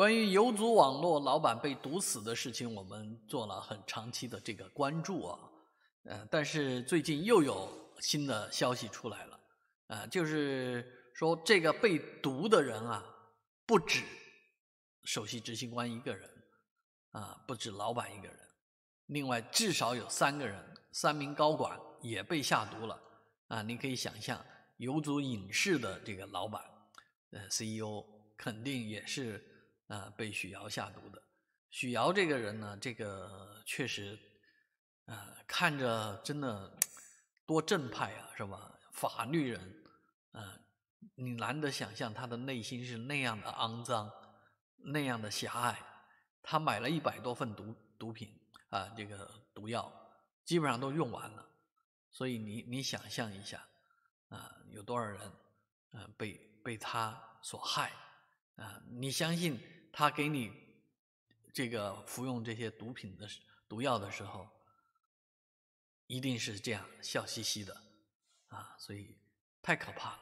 关于游族网络老板被毒死的事情，我们做了很长期的这个关注啊，呃，但是最近又有新的消息出来了，啊，就是说这个被毒的人啊，不止首席执行官一个人，啊，不止老板一个人，另外至少有三个人，三名高管也被下毒了，啊，你可以想象游族影视的这个老板，呃，CEO 肯定也是。啊，被许瑶下毒的。许瑶这个人呢，这个确实，啊，看着真的多正派啊，是吧？法律人，啊，你难得想象他的内心是那样的肮脏，那样的狭隘。他买了一百多份毒毒品啊，这个毒药基本上都用完了。所以你你想象一下，啊，有多少人啊被被他所害啊？你相信？他给你这个服用这些毒品的毒药的时候，一定是这样笑嘻嘻的，啊，所以太可怕了。